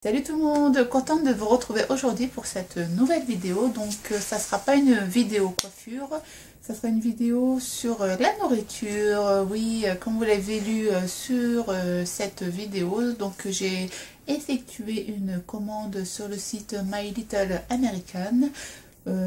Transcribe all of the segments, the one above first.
Salut tout le monde, contente de vous retrouver aujourd'hui pour cette nouvelle vidéo. Donc euh, ça sera pas une vidéo coiffure, ça sera une vidéo sur euh, la nourriture. Euh, oui, comme vous l'avez lu sur cette vidéo, donc j'ai effectué une commande sur le site My Little American.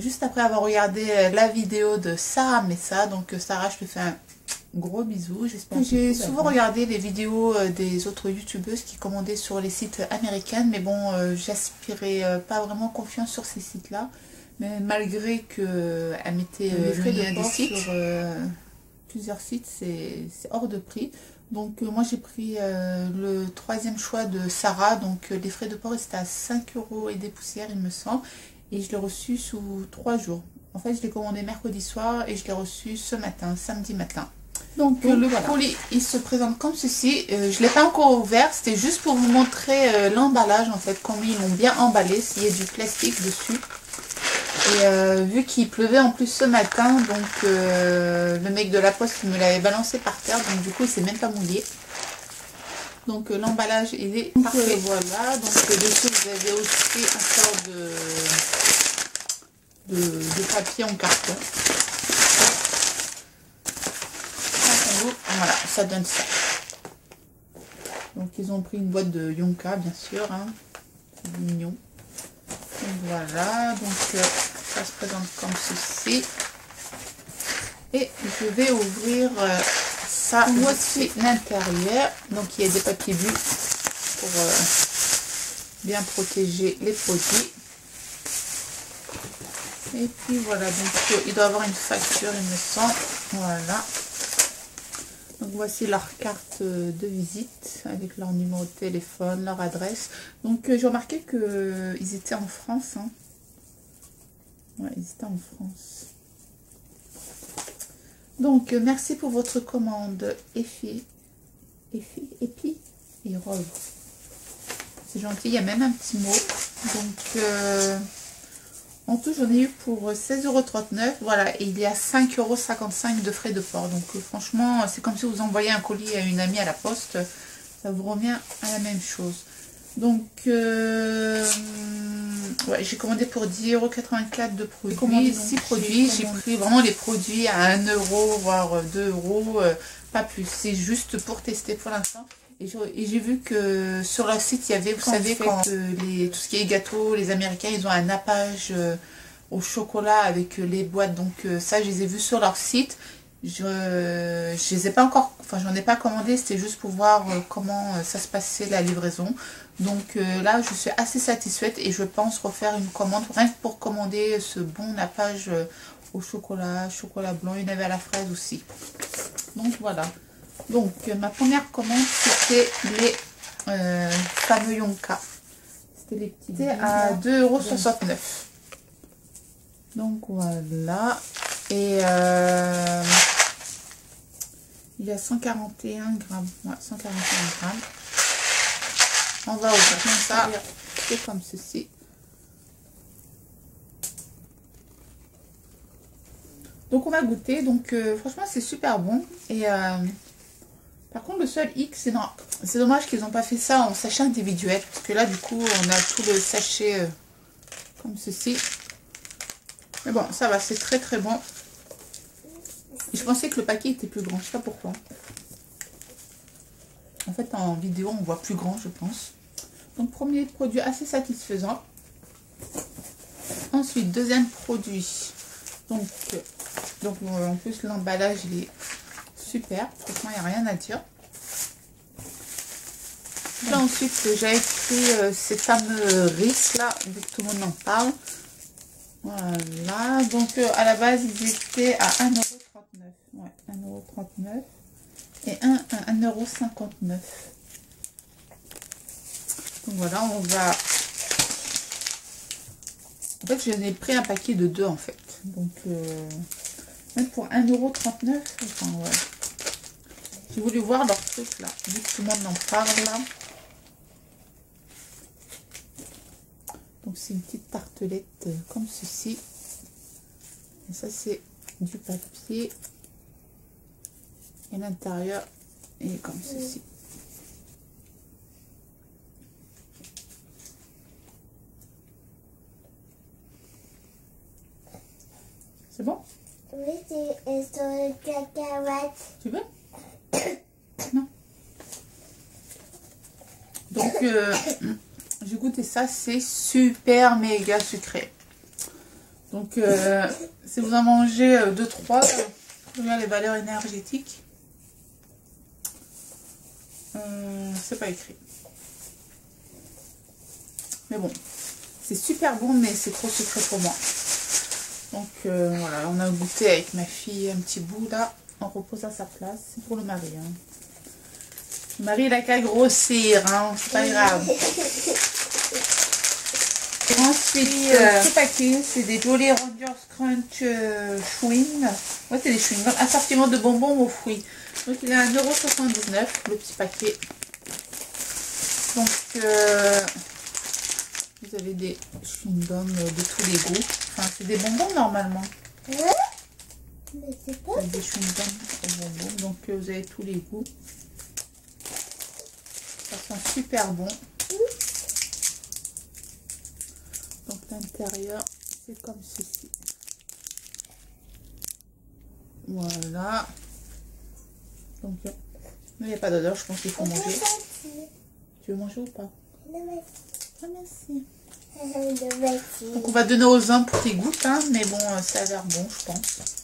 juste après avoir regardé la vidéo de Sarah Messa, donc Sarah je te fais un Gros bisous, j'espère que J'ai souvent regardé les vidéos euh, des autres youtubeuses qui commandaient sur les sites américains, mais bon, euh, j'aspirais euh, pas vraiment confiance sur ces sites-là. Mais malgré qu'elle mettait le lien des sites, sur plusieurs sites, c'est hors de prix. Donc moi j'ai pris le troisième choix de Sarah, donc les frais de port étaient à 5 euros et des poussières il me semble, et je l'ai reçu sous 3 jours. En fait je l'ai commandé mercredi soir et je l'ai reçu ce matin, samedi matin. Donc, le colis, il se présente comme ceci. Euh, je ne l'ai pas encore ouvert, c'était juste pour vous montrer euh, l'emballage en fait, comment ils l'ont bien emballé, s'il y a du plastique dessus. Et euh, vu qu'il pleuvait en plus ce matin, donc le mec de la poste me l'avait balancé par terre, donc du coup il s'est même pas mouillé. Donc l'emballage il est parfait, voilà. Donc dessus vous avez aussi un sort de, de papier en carton. Voilà, ça donne ça. Donc ils ont pris une boîte de Yonka, bien sûr. Hein. Mignon. voilà, donc euh, ça se présente comme ceci. Et je vais ouvrir euh, ça. Voici l'intérieur. Donc il y a des papiers buts pour euh, bien protéger les produits. Et puis voilà, donc il doit avoir une facture, il me semble. Voilà. Donc voici leur carte de visite avec leur numéro de téléphone, leur adresse. Donc euh, j'ai remarqué qu'ils euh, étaient en France. Hein. Ils étaient en France. Donc euh, merci pour votre commande Effie, Effie, Epi et Rose. C'est gentil, il y a même un petit mot. Donc en tout, j'en ai eu pour 16,39€. Voilà, et il y a 5,55€ de frais de port. Donc euh, franchement, c'est comme si vous envoyez un colis à une amie à la poste. Ça vous revient à la même chose. Donc, euh, ouais, j'ai commandé pour 10,84€ de produits. J'ai commandé 6 produits. J'ai pris vraiment les produits à 1€, voire 2€, euh, pas plus. C'est juste pour tester pour l'instant. Et j'ai vu que sur leur site, il y avait, vous savez, quand euh, les, tout ce qui est gâteau, les Américains, ils ont un nappage euh, au chocolat avec euh, les boîtes. Donc ça, je les ai vus sur leur site. Je ne les ai pas encore, enfin j'en ai pas commandé, c'était juste pour voir comment ça se passait la livraison. Donc là, je suis assez satisfaite et je pense refaire une commande, rien que pour commander ce bon nappage au chocolat, chocolat blanc, il y en avait à la fraise aussi. Donc voilà. Donc, ma première commande, c'était les euh, fameux Yonka. C'était les petits. C'était à 2,69€. Donc, voilà. Et euh, il y a 141 grammes. Ouais, 141 grammes. On va ouvrir ça. C'est comme ceci. Donc on va goûter. Donc euh, franchement c'est super bon. Et euh, par contre, le seul X, c'est dommage qu'ils n'ont pas fait ça en sachet individuel. Parce que là, du coup, on a tout le sachet euh, comme ceci. Mais bon, ça va, c'est très très bon. je pensais que le paquet était plus grand, je sais pas pourquoi. En fait, en vidéo, on voit plus grand, je pense. Donc, premier produit assez satisfaisant. Ensuite, deuxième produit. Donc, donc en plus, l'emballage, il est Franchement, il n'y a rien à dire. Là, ensuite, j'ai écrit euh, ces fameux risques là, vu que tout le monde en parle. Voilà. Donc, euh, à la base, ils étaient à 1,39€. Ouais, 1,39€ et un à 1,59€. Donc voilà, on va... En fait, j'en ai pris un paquet de deux en fait. Donc, euh, même pour 1,39€, enfin ouais. J'ai voulu voir leur truc là, vu que tout le monde en parle là. Donc c'est une petite tartelette euh, comme ceci. Et ça c'est du papier. Et l'intérieur est comme ceci. C'est bon? Oui, c'est sur cacahuète. Tu veux? Non. Donc, euh, j'ai goûté ça, c'est super méga sucré. Donc, euh, si vous en mangez 2-3, regarde les valeurs énergétiques. Euh, c'est pas écrit. Mais bon, c'est super bon, mais c'est trop sucré pour moi. Donc euh, voilà, on a goûté avec ma fille un petit bout là. On repose à sa place. C'est pour le mari. Hein. Le mari, il a qu'à grossir. Hein. C'est pas grave. ensuite, euh, ce paquet, c'est des Jolly Rangers Crunch euh, Chewing. Ouais, c'est des chewing Assortiment de bonbons aux fruits. Donc il est à 1,79€ le petit paquet. Donc euh, vous avez des chewing-gums de tous les goûts. Enfin, c'est des bonbons normalement. Des chewing-gums. Donc euh, vous avez tous les goûts. Ça sent super bon. Donc l'intérieur, c'est comme ceci. Voilà. Donc, il n'y a pas d'odeur, je pense qu'il faut manger. Tu veux manger ou pas? Ah, merci. Donc, on va donner aux uns pour tes gouttes, hein, mais bon, euh, ça a l'air bon, je pense.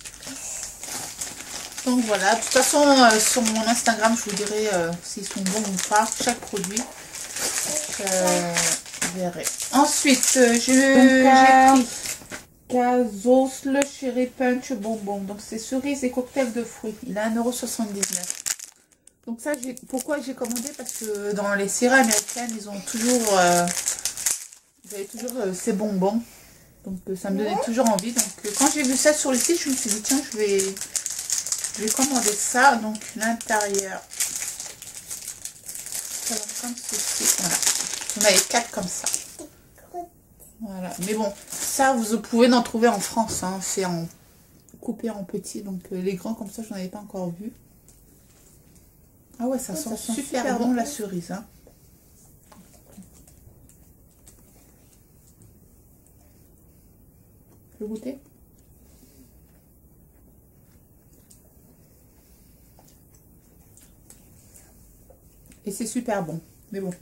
Donc voilà, de toute façon, euh, sur mon Instagram, je vous dirai euh, s'ils sont bons ou pas, chaque produit. je verrai. Ensuite, j'ai pris Gazos, le Cherry Punch bonbon. Donc, c'est cerise et cocktail de fruits. Il a 1,79€. Donc, ça, pourquoi j'ai commandé? Parce que dans les séries américaines, ils ont toujours... Euh, vous avez toujours euh, ces bonbons. Donc, euh, ça me donnait toujours envie. Donc, quand j'ai vu ça sur le site, je me suis dit, tiens, je vais, je vais commander ça. Donc, l'intérieur, comme ceci. Voilà. On avait quatre comme ça. Voilà. Mais bon, ça, vous pouvez en trouver en France. Hein. C'est en coupé en petits. Donc, euh, les grands, comme ça, je n'en avais pas encore vu. Ah ouais, ça, sent, super, bon, la cerise. Hein. Je vais goûter? Et c'est super bon. Mais bon.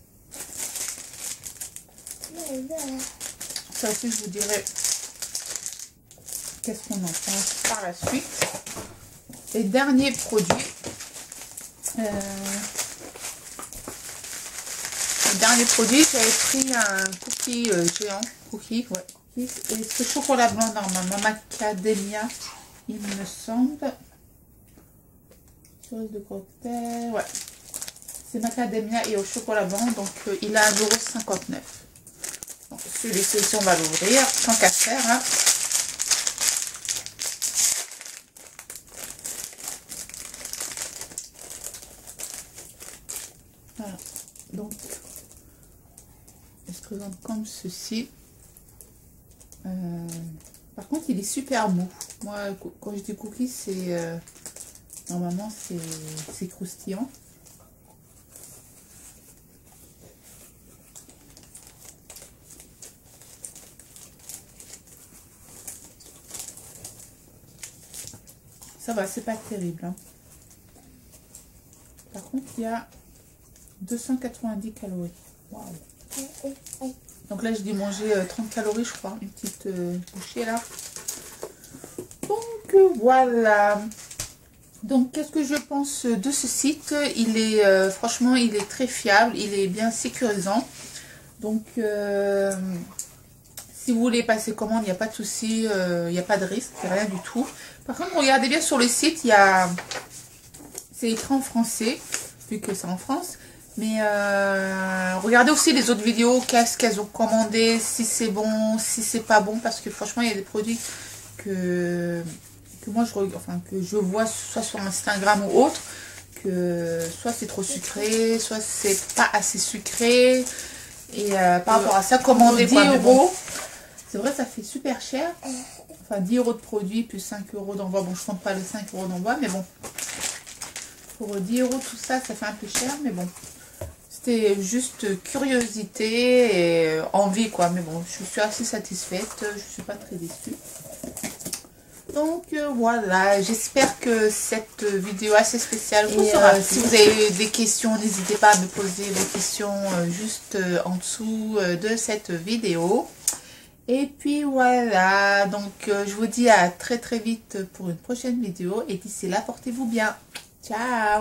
Ça aussi, je vous dirai qu'est-ce qu'on en pense par la suite. Et dernier produit. Euh, dernier produit, j'avais pris un cookie euh, géant. Cookie, ouais. Et ce chocolat blanc normalement. Macadamia, il me semble. Chose de cocktail. Ouais. C'est macadamia et au chocolat blanc. Donc, euh, il a 1,59€. Celui-ci, on va l'ouvrir, tant qu'à faire. Voilà. Donc, il se présente comme ceci. Euh, par contre, il est super mou. Moi, quand je dis cookie, c'est... Euh, normalement, c'est croustillant. Va, c'est pas terrible. Hein. Par contre, il y a 290 calories. Donc là, j'ai dû manger 30 euh, calories, je crois. Une petite euh, bouchée là. Donc euh, voilà. Donc qu'est-ce que je pense de ce site? Il est franchement, il est très fiable, il est bien sécurisant. Donc si vous voulez passer commande, il n'y a pas de souci, il n'y a pas de risque, rien du tout. Par contre, regardez bien sur le site, il y a... C'est écrit en français, vu que c'est en France. Mais euh, regardez aussi les autres vidéos, qu'est-ce qu'elles ont commandé, si c'est bon, si c'est pas bon. Parce que franchement, il y a des produits que, que moi, je, enfin, que je vois soit sur Instagram ou autre. Que soit c'est trop sucré, soit c'est pas assez sucré. Et euh, par rapport à ça, commander 10 euros. C'est vrai, ça fait super cher. Enfin, 10 euros de produit plus 5 euros d'envoi. Bon, je ne compte pas les 5 euros d'envoi, mais bon. Pour 10 euros, tout ça, ça fait un peu cher, mais bon. C'était juste curiosité et envie, quoi. Mais bon, je suis assez satisfaite. Je ne suis pas très déçue. Donc euh, voilà, j'espère que cette vidéo assez spéciale vous sera euh. Si vous avez des questions, n'hésitez pas à me poser vos questions euh, juste en dessous de cette vidéo. Et puis voilà, donc euh, je vous dis à très très vite pour une prochaine vidéo. Et d'ici là, portez-vous bien. Ciao